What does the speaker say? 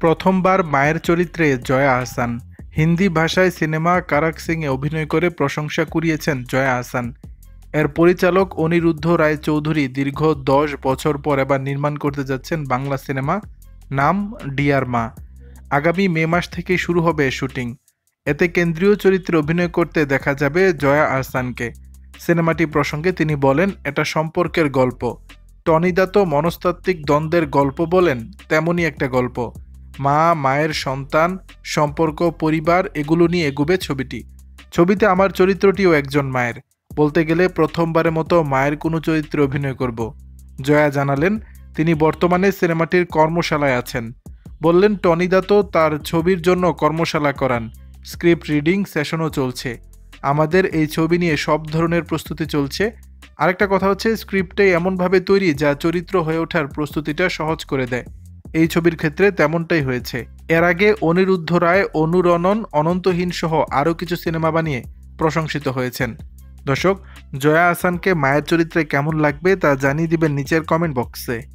প্রথমবার মায়ের চরিত্রে জয়া আহসান হিন্দি ভাষায় সিনেমা কারাক সিংয়ে অভিনয় করে প্রশংসা কুড়িয়েছেন জয়া আহসান এর পরিচালক অনিরুদ্ধ রায় চৌধুরী দীর্ঘ দশ বছর পর এবার নির্মাণ করতে যাচ্ছেন বাংলা সিনেমা নাম ডিয়ার মা। আগামী মে মাস থেকে শুরু হবে শুটিং। এতে কেন্দ্রীয় চরিত্রে অভিনয় করতে দেখা যাবে জয়া আহসানকে সিনেমাটি প্রসঙ্গে তিনি বলেন, এটা সম্পর্কের গল্প। টনিদা তো মনস্তাত্ত্বিক দ্বন্দ্বের গল্প বলেন, তেমনই একটা গল্প। মা, মায়ের সন্তান, সম্পর্ক, পরিবার এগুলো নিয়ে এগুবে ছবিটি। ছবিতে আমার চরিত্রটিও একজন মায়ের। বলতে গেলে প্রথমবারের মতো মায়ের কোনো চরিত্রে অভিনয় করব। জয়া জানালেন, তিনি বর্তমানে সিনেমাটির কর্মশালায় আছেন। বললেন টনিদা তো তার ছবির জন্য কর্মশালা করান। স্ক্রিপ্ট রিডিং সেশনও চলছে। আমাদের এই ছবি নিয়ে সব ধরনের প্রস্তুতি চলছে। আরেকটা কথা হচ্ছে, স্ক্রিপ্টে এমনভাবে তৈরি যা চরিত্র হয়ে ওঠার প্রস্তুতিটা সহজ করে দেয়। এই ছবির ক্ষেত্রে তেমনটাই হয়েছে। এর আগে অনিরুদ্ধ রায় অনুরণন অনন্তহীন সহ আরও কিছু সিনেমা বানিয়ে প্রশংসিত হয়েছেন। দর্শক, জয়া আসানকে মায়ের চরিত্রে কেমন লাগবে তা জানিয়ে দিবেন নিচের কমেন্ট বক্সে।